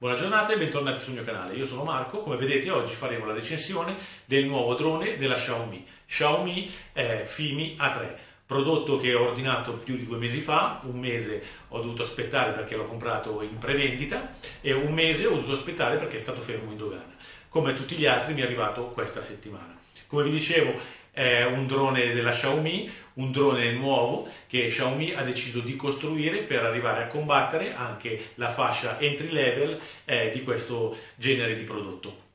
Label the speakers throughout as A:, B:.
A: Buona giornata e bentornati sul mio canale, io sono Marco, come vedete oggi faremo la recensione del nuovo drone della Xiaomi, Xiaomi eh, Fimi A3, prodotto che ho ordinato più di due mesi fa, un mese ho dovuto aspettare perché l'ho comprato in prevendita e un mese ho dovuto aspettare perché è stato fermo in dogana. Come tutti gli altri mi è arrivato questa settimana. Come vi dicevo è un drone della Xiaomi, un drone nuovo che Xiaomi ha deciso di costruire per arrivare a combattere anche la fascia entry level eh, di questo genere di prodotto.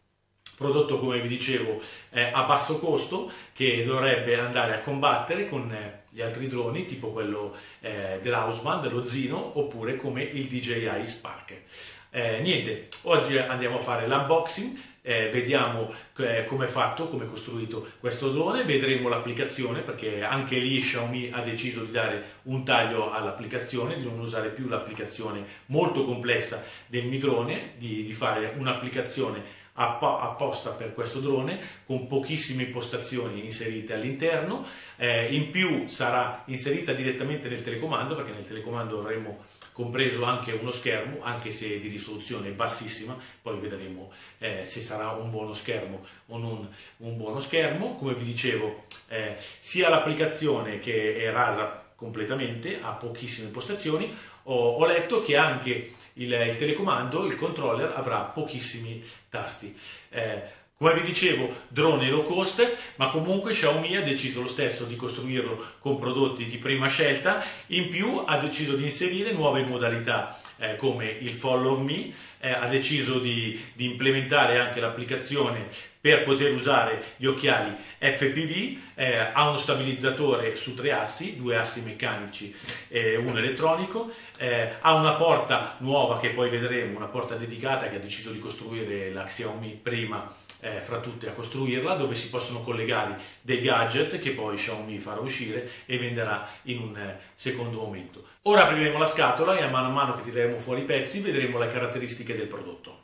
A: Prodotto, come vi dicevo, eh, a basso costo che dovrebbe andare a combattere con eh, gli altri droni, tipo quello eh, dell'Hausmann, dello Zino, oppure come il DJI Spark. Eh, niente, oggi andiamo a fare l'unboxing eh, vediamo eh, come è fatto, come è costruito questo drone, vedremo l'applicazione perché anche lì Xiaomi ha deciso di dare un taglio all'applicazione, di non usare più l'applicazione molto complessa del Mi Drone, di, di fare un'applicazione apposta per questo drone con pochissime impostazioni inserite all'interno, eh, in più sarà inserita direttamente nel telecomando perché nel telecomando avremo compreso anche uno schermo, anche se di risoluzione bassissima, poi vedremo eh, se sarà un buono schermo o non un buono schermo. Come vi dicevo, eh, sia l'applicazione che è rasa completamente, ha pochissime impostazioni, ho, ho letto che anche il, il, telecomando, il controller avrà pochissimi tasti. Eh, come vi dicevo, drone low cost, ma comunque Xiaomi ha deciso lo stesso di costruirlo con prodotti di prima scelta, in più ha deciso di inserire nuove modalità eh, come il Follow Me, eh, ha deciso di, di implementare anche l'applicazione per poter usare gli occhiali FPV, eh, ha uno stabilizzatore su tre assi, due assi meccanici e uno elettronico, eh, ha una porta nuova che poi vedremo, una porta dedicata che ha deciso di costruire la Xiaomi prima eh, fra tutte a costruirla dove si possono collegare dei gadget che poi Xiaomi farà uscire e venderà in un eh, secondo momento. Ora apriremo la scatola e a mano a mano che tireremo fuori i pezzi vedremo le caratteristiche del prodotto.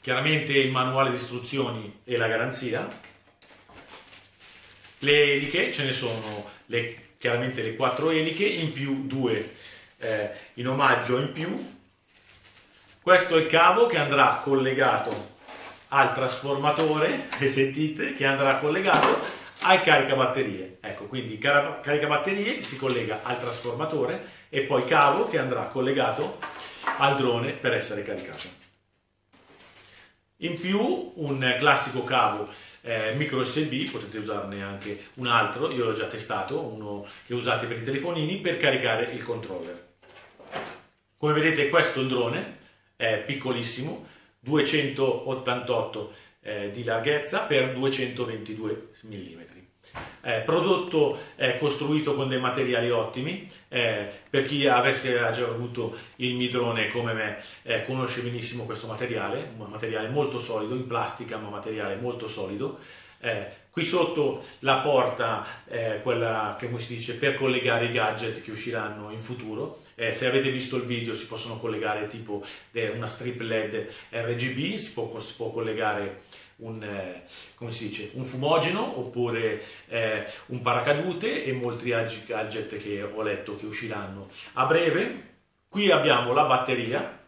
A: Chiaramente il manuale di istruzioni e la garanzia. Le eliche, ce ne sono le, chiaramente le quattro eliche, in più due eh, in omaggio in più. Questo è il cavo che andrà collegato al trasformatore, e sentite, che andrà collegato al caricabatterie. Ecco, quindi caricabatterie che si collega al trasformatore e poi cavo che andrà collegato al drone per essere caricato. In più un classico cavo eh, micro USB, potete usarne anche un altro, io l'ho già testato, uno che usate per i telefonini, per caricare il controller. Come vedete questo è il drone, è piccolissimo, 288 eh, di larghezza per 222 mm. Eh, prodotto eh, costruito con dei materiali ottimi, eh, per chi avesse già avuto il midrone come me eh, conosce benissimo questo materiale, un materiale molto solido, in plastica ma materiale molto solido. Eh, qui sotto la porta, eh, quella che si dice per collegare i gadget che usciranno in futuro, eh, se avete visto il video si possono collegare tipo una strip LED RGB, si può, si può collegare un, eh, dice, un, fumogeno oppure eh, un paracadute e molti gadget che ho letto che usciranno a breve. Qui abbiamo la batteria,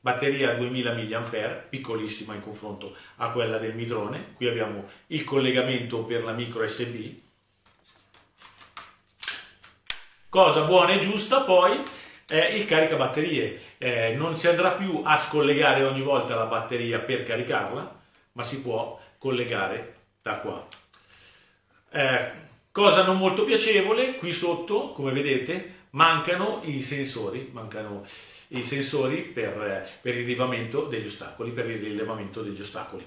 A: batteria 2000 mAh, piccolissima in confronto a quella del midrone. Qui abbiamo il collegamento per la micro SD Cosa buona e giusta poi è il caricabatterie. Eh, non si andrà più a scollegare ogni volta la batteria per caricarla, ma si può collegare da qua. Eh, cosa non molto piacevole, qui sotto, come vedete, mancano i sensori, mancano i sensori per, per il rilevamento degli ostacoli, per il rilevamento degli ostacoli.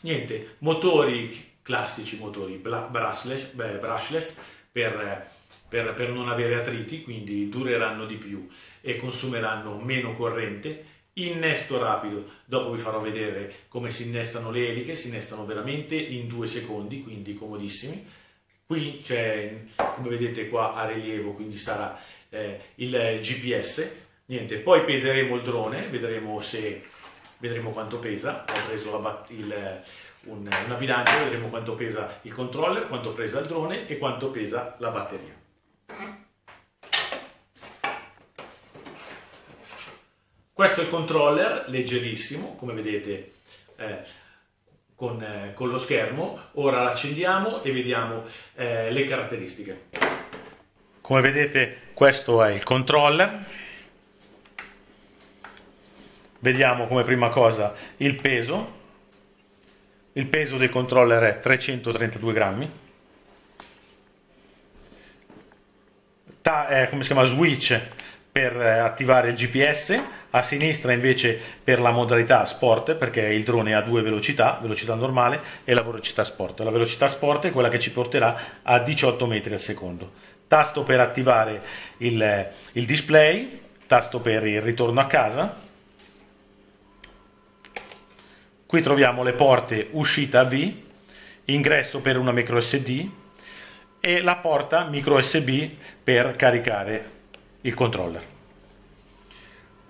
A: Niente, motori classici, motori brushless, brushless per per, per non avere attriti, quindi dureranno di più e consumeranno meno corrente. Innesto rapido, dopo vi farò vedere come si innestano le eliche, si innestano veramente in due secondi, quindi comodissimi. Qui c'è, come vedete qua a rilievo, quindi sarà eh, il GPS. Niente, poi peseremo il drone, vedremo, se, vedremo quanto pesa. Ho preso la, il, un, una bilancia, vedremo quanto pesa il controller, quanto pesa il drone e quanto pesa la batteria. Questo è il controller, leggerissimo, come vedete eh, con, eh, con, lo schermo. Ora l'accendiamo e vediamo eh, le caratteristiche. Come vedete questo è il controller. Vediamo come prima cosa il peso. Il peso del controller è 332 grammi. Ta- eh, come si chiama? Switch per eh, attivare il GPS, a sinistra invece per la modalità sport, perché il drone ha due velocità, velocità normale e la velocità sport. La velocità sport è quella che ci porterà a 18 metri al secondo. Tasto per attivare il, il display, tasto per il ritorno a casa. Qui troviamo le porte uscita V, ingresso per una micro SD e la porta micro USB per caricare il controller.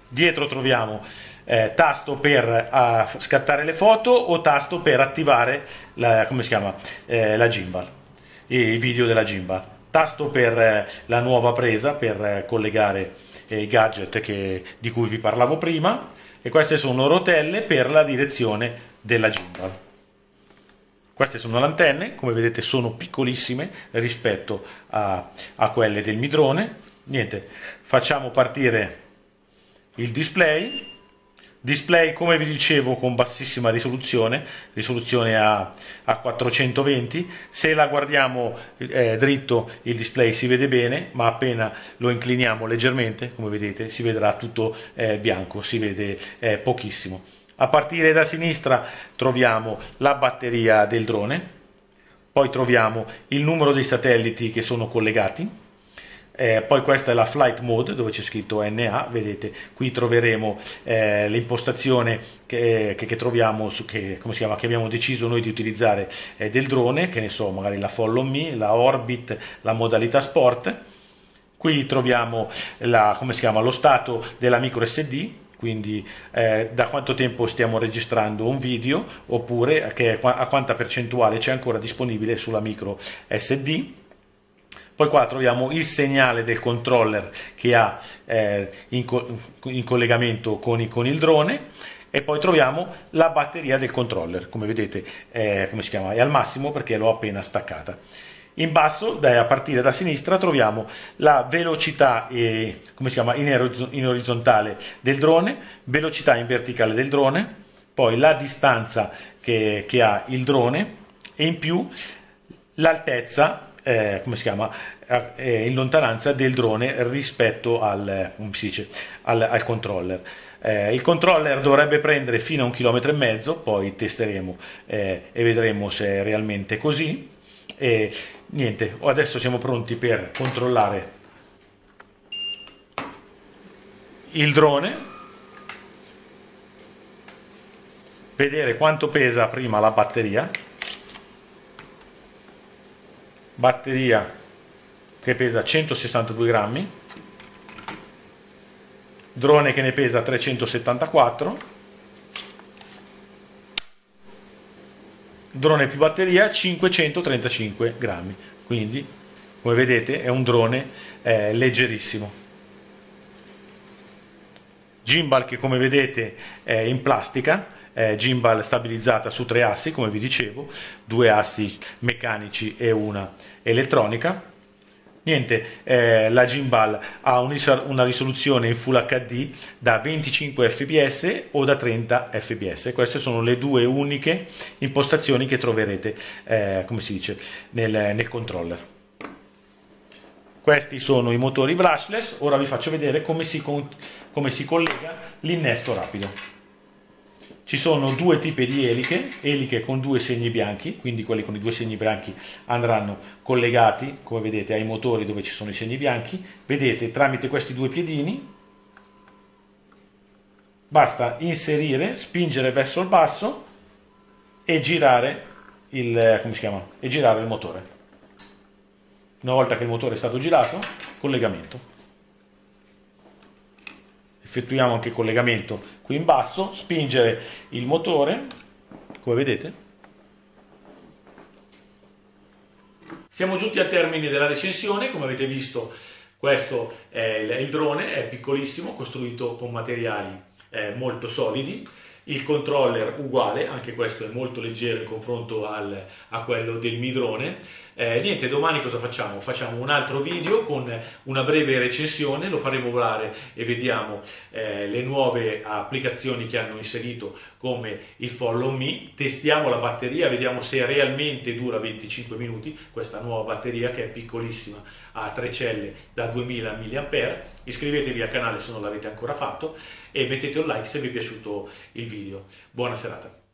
A: Dietro troviamo eh, tasto per uh, scattare le foto o tasto per attivare la, chiama, eh, la gimbal, i video della gimbal. Tasto per eh, la nuova presa per eh, collegare eh, i gadget che, di cui vi parlavo prima e queste sono rotelle per la direzione della gimbal. Queste sono le antenne, come vedete sono piccolissime rispetto a, a quelle del midrone niente, facciamo partire il display. Display, come vi dicevo, con bassissima risoluzione, risoluzione a, a 420. Se la guardiamo eh, dritto il display si vede bene, ma appena lo incliniamo leggermente, come vedete, si vedrà tutto eh, bianco, si vede eh, pochissimo. A partire da sinistra troviamo la batteria del drone, poi troviamo il numero dei satelliti che sono collegati, eh, poi questa è la flight mode dove c'è scritto NA, vedete qui troveremo eh, l'impostazione che, che, che, troviamo su, che, chiama, che abbiamo deciso noi di utilizzare eh, del drone, che ne so, magari la follow me, la orbit, la modalità sport. Qui troviamo la, chiama, lo stato della micro SD, quindi eh, da quanto tempo stiamo registrando un video oppure che, a quanta percentuale c'è ancora disponibile sulla micro SD poi qua troviamo il segnale del controller che ha eh, in, co- in, collegamento con, con, il drone e poi troviamo la batteria del controller, come vedete eh, come chiama? è al massimo perché l'ho appena staccata. In basso, a partire da sinistra, troviamo la velocità eh, chiama? In, in orizzontale del drone, velocità in verticale del drone, poi la distanza che, che ha il drone e in più l'altezza eh, come si chiama, eh, in lontananza del drone rispetto al, dice, al, al controller. Eh, il controller dovrebbe prendere fino a un chilometro e mezzo, poi testeremo eh, e vedremo se è realmente così. E niente, adesso siamo pronti per controllare il drone, vedere quanto pesa prima la batteria batteria che pesa 162 grammi, drone che ne pesa 374, drone più batteria 535 grammi, quindi come vedete è un drone eh, leggerissimo. Gimbal che come vedete è in plastica, eh, gimbal stabilizzata su tre assi, come vi dicevo, due assi meccanici e una elettronica. Niente, eh, la gimbal ha una risoluzione in Full HD da 25 fps o da 30 fps. Queste sono le due uniche impostazioni che troverete, eh, come si dice, nel, nel controller. Questi sono i motori brushless, ora vi faccio vedere come si, come si collega l'innesto rapido. Ci sono due tipi di eliche, eliche con due segni bianchi, quindi quelli con i due segni bianchi andranno collegati, come vedete, ai motori dove ci sono i segni bianchi. Vedete, tramite questi due piedini, basta inserire, spingere verso il basso e girare il, e girare il motore. Una volta che il motore è stato girato, collegamento effettuiamo anche il collegamento qui in basso, spingere il motore, come vedete. Siamo giunti al termine della recensione, come avete visto questo è il drone, è piccolissimo, costruito con materiali eh, molto solidi il controller uguale, anche questo è molto leggero in confronto al, a quello del midrone. Eh, niente, domani cosa facciamo? Facciamo un altro video con una breve recensione, lo faremo volare e vediamo eh, le nuove applicazioni che hanno inserito come il Follow Me, testiamo la batteria, vediamo se realmente dura 25 minuti, questa nuova batteria che è piccolissima, ha 3 celle da 2000 mAh. Iscrivetevi al canale se non l'avete ancora fatto e mettete un like se vi è piaciuto il video. Buona serata.